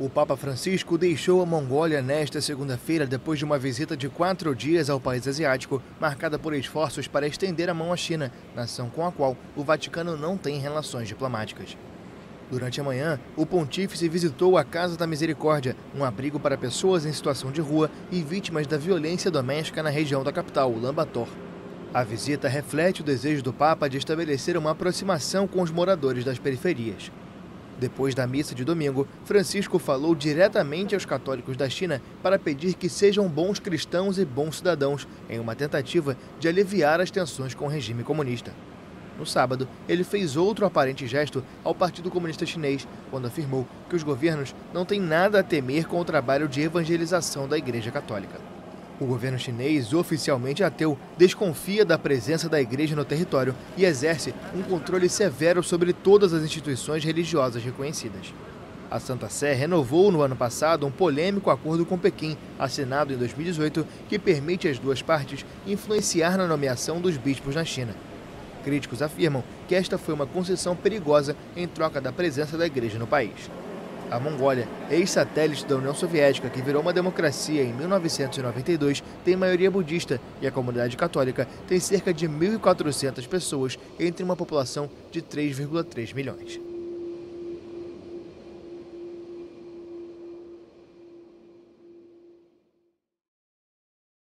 O Papa Francisco deixou a Mongólia nesta segunda-feira depois de uma visita de quatro dias ao país asiático, marcada por esforços para estender a mão à China, nação com a qual o Vaticano não tem relações diplomáticas. Durante a manhã, o pontífice visitou a Casa da Misericórdia, um abrigo para pessoas em situação de rua e vítimas da violência doméstica na região da capital, Ulaanbaatar. A visita reflete o desejo do Papa de estabelecer uma aproximação com os moradores das periferias. Depois da missa de domingo, Francisco falou diretamente aos católicos da China para pedir que sejam bons cristãos e bons cidadãos, em uma tentativa de aliviar as tensões com o regime comunista. No sábado, ele fez outro aparente gesto ao Partido Comunista Chinês, quando afirmou que os governos não têm nada a temer com o trabalho de evangelização da Igreja Católica. O governo chinês, oficialmente ateu, desconfia da presença da igreja no território e exerce um controle severo sobre todas as instituições religiosas reconhecidas. A Santa Sé renovou no ano passado um polêmico acordo com Pequim, assinado em 2018, que permite às duas partes influenciar na nomeação dos bispos na China. Críticos afirmam que esta foi uma concessão perigosa em troca da presença da igreja no país. A Mongólia, ex-satélite da União Soviética que virou uma democracia em 1992, tem maioria budista e a comunidade católica tem cerca de 1.400 pessoas entre uma população de 3,3 milhões.